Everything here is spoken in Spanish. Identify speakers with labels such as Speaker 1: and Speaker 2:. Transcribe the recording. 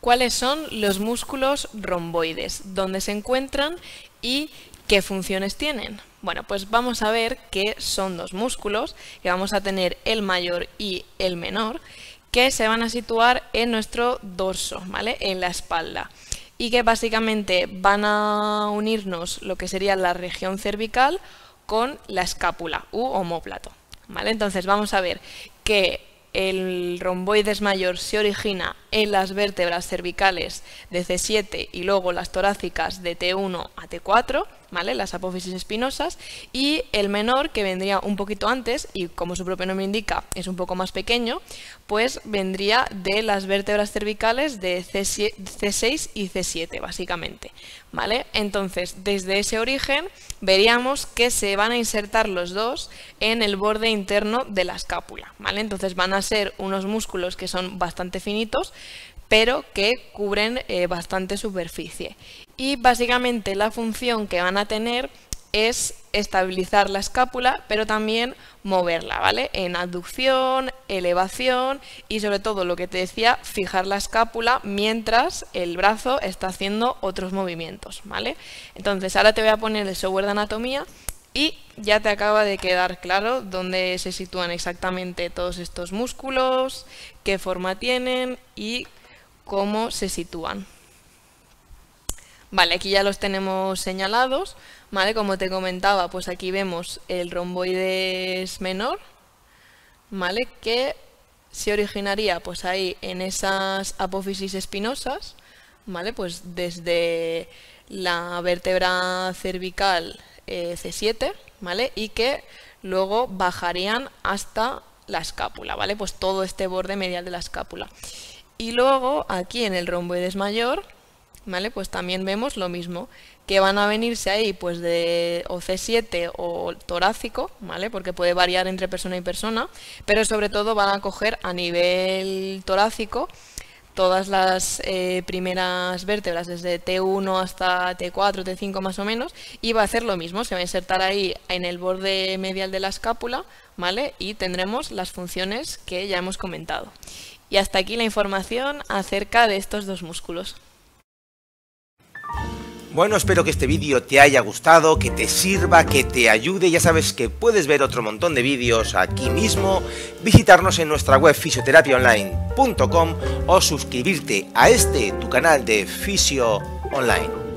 Speaker 1: cuáles son los músculos romboides, dónde se encuentran y qué funciones tienen. Bueno, pues vamos a ver que son dos músculos, que vamos a tener el mayor y el menor, que se van a situar en nuestro dorso, ¿vale? En la espalda. Y que básicamente van a unirnos lo que sería la región cervical con la escápula u homóplato. ¿Vale? Entonces vamos a ver que el romboides mayor se origina en las vértebras cervicales de C7 y luego las torácicas de T1 a T4, ¿vale? las apófisis espinosas, y el menor, que vendría un poquito antes, y como su propio nombre indica, es un poco más pequeño, pues vendría de las vértebras cervicales de C6 y C7, básicamente. ¿vale? Entonces, desde ese origen, veríamos que se van a insertar los dos en el borde interno de la escápula. ¿vale? Entonces van a ser unos músculos que son bastante finitos, pero que cubren eh, bastante superficie. Y básicamente la función que van a tener es estabilizar la escápula, pero también moverla, ¿vale? En aducción, elevación y sobre todo lo que te decía, fijar la escápula mientras el brazo está haciendo otros movimientos, ¿vale? Entonces ahora te voy a poner el software de anatomía y ya te acaba de quedar claro dónde se sitúan exactamente todos estos músculos, qué forma tienen y cómo se sitúan. Vale, aquí ya los tenemos señalados, ¿vale? Como te comentaba, pues aquí vemos el romboides menor, ¿vale? Que se originaría pues ahí en esas apófisis espinosas, ¿vale? Pues desde la vértebra cervical eh, C7, ¿vale? Y que luego bajarían hasta la escápula, ¿vale? Pues todo este borde medial de la escápula. Y luego aquí en el romboides mayor, ¿vale? Pues también vemos lo mismo, que van a venirse ahí pues de o C7 o torácico, ¿vale? Porque puede variar entre persona y persona, pero sobre todo van a coger a nivel torácico todas las eh, primeras vértebras, desde T1 hasta T4, T5 más o menos, y va a hacer lo mismo, se va a insertar ahí en el borde medial de la escápula, ¿vale? Y tendremos las funciones que ya hemos comentado. Y hasta aquí la información acerca de estos dos músculos.
Speaker 2: Bueno, espero que este vídeo te haya gustado, que te sirva, que te ayude. Ya sabes que puedes ver otro montón de vídeos aquí mismo, visitarnos en nuestra web fisioterapiaonline.com o suscribirte a este, tu canal de Fisio Online.